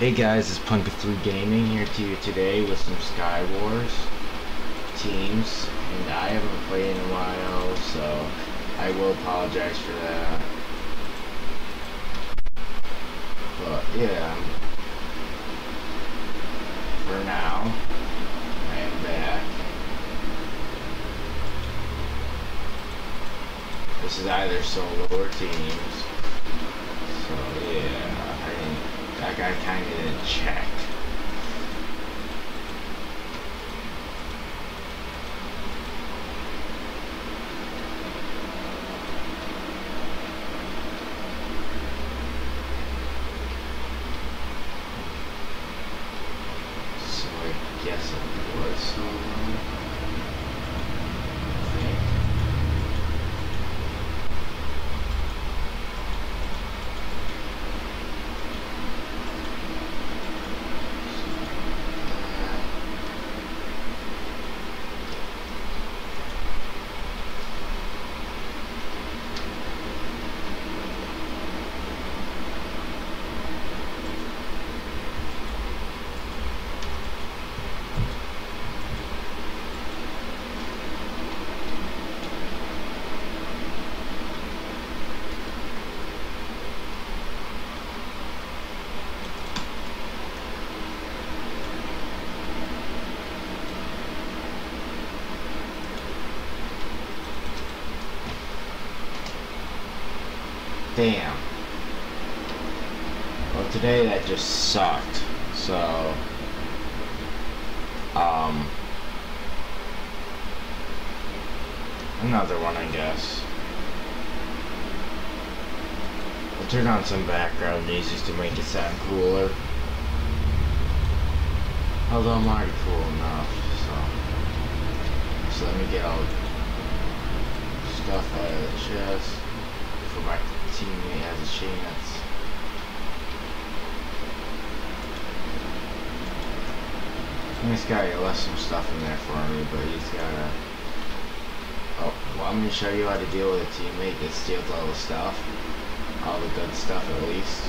Hey guys, it's Punka3 Gaming here to you today with some Sky Wars teams, and I haven't played in a while, so I will apologize for that. But yeah, um, for now, I am back. This is either solo or teams, so yeah, I didn't, that guy kind of didn't check. So I guess it was solo. I think. Damn. Well, today that just sucked. So, um, another one, I guess. I'll turn on some background music to make it sound cooler. Although I'm already cool enough, so. So let me get all stuff out of the chest for my teammate has a chance. This guy left some stuff in there for me, but he's gotta. Oh, well, I'm gonna show you how to deal with a teammate that steals all the stuff. All the good stuff, at least.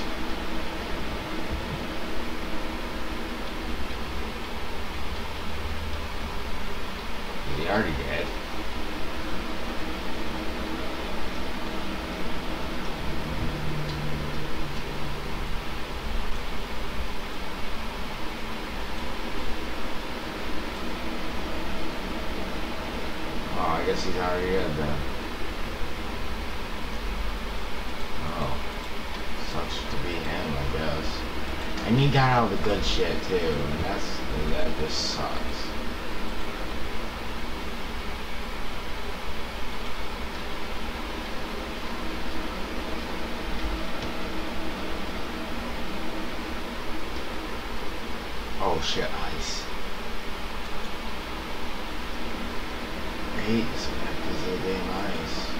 He already dead. Oh, I guess he's already dead then. Oh. Sucks to be him, I guess. And he got all the good shit too, and that's that just sucks. Oh shit, ice. I hate this map because of the damn ice.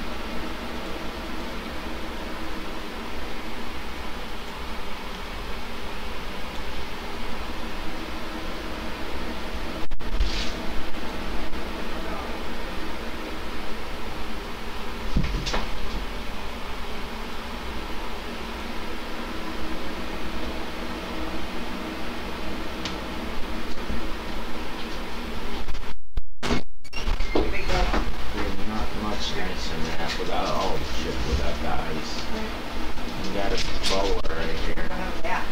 You're not much nicer map without shit without the ice. You got a bowler right here. Yeah.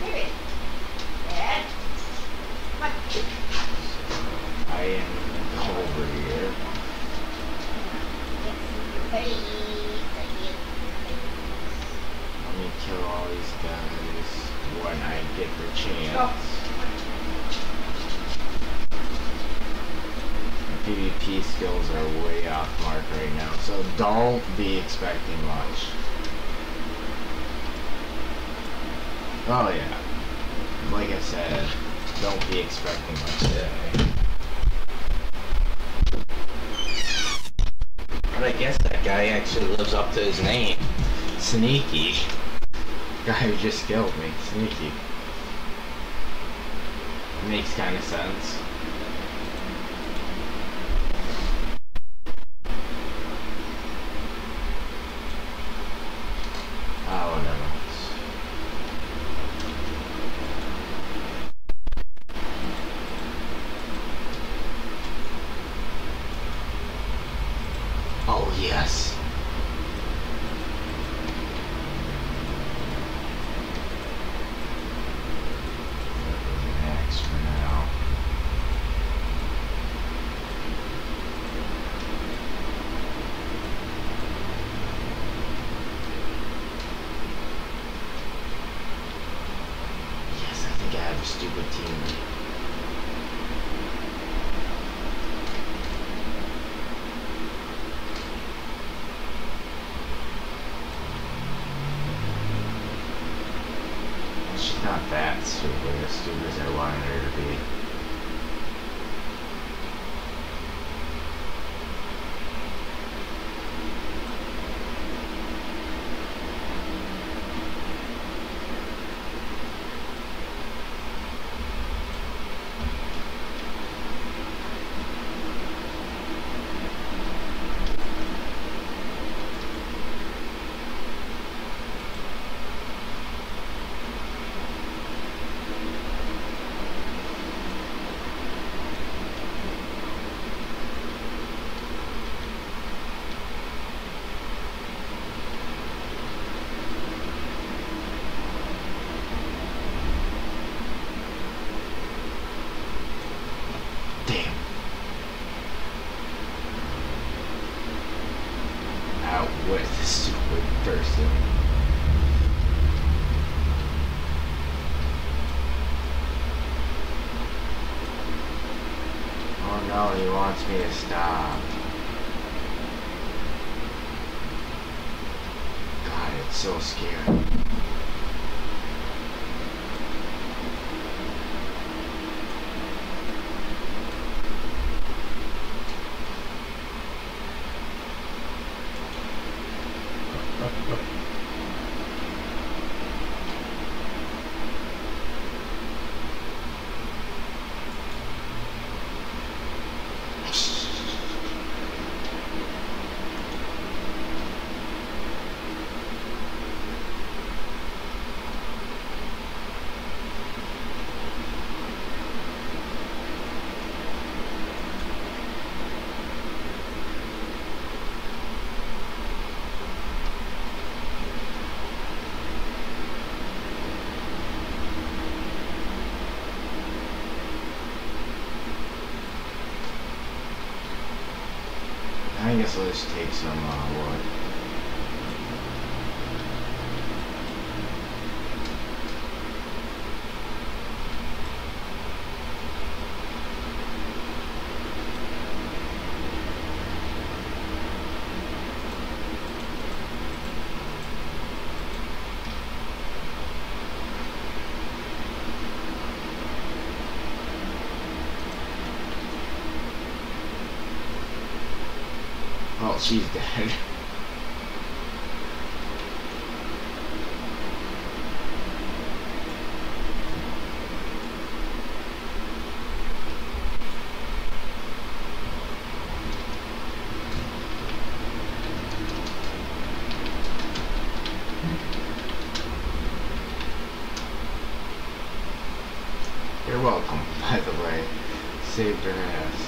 David. Dad. I am over here. Let me kill all these guys when I get the chance. Go. My PvP skills are way off mark right now, so don't be expecting much. Oh yeah. Like I said, don't be expecting much today. But I guess that guy actually lives up to his name. Sneaky. Guy who just killed me. Sneaky. Makes kind of sense. that's the wanting her to be. So scary. Just take some uh, wood. Oh, she's dead. You're welcome, by the way. Saved her ass.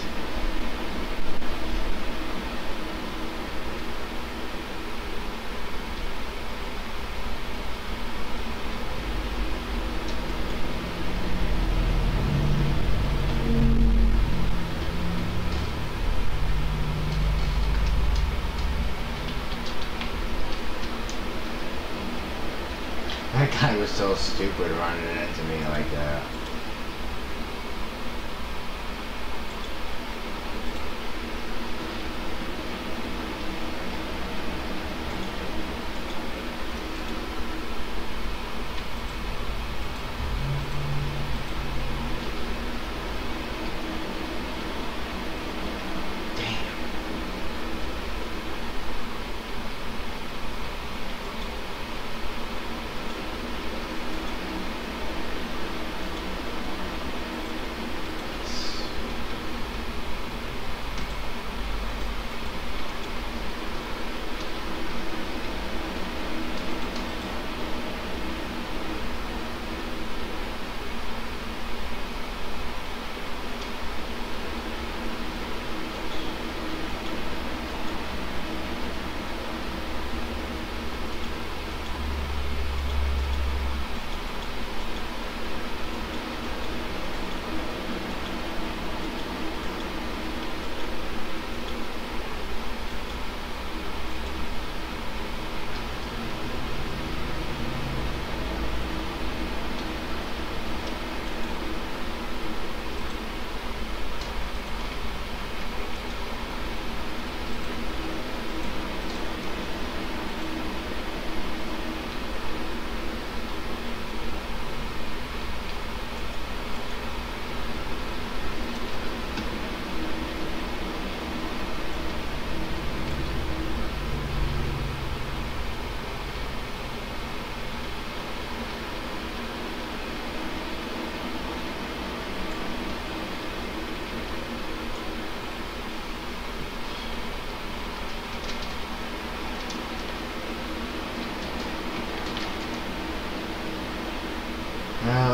That guy was so stupid running into me like that.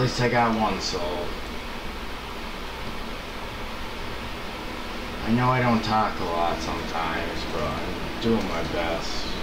Least I got one sold. I know I don't talk a lot sometimes, but I'm doing my best.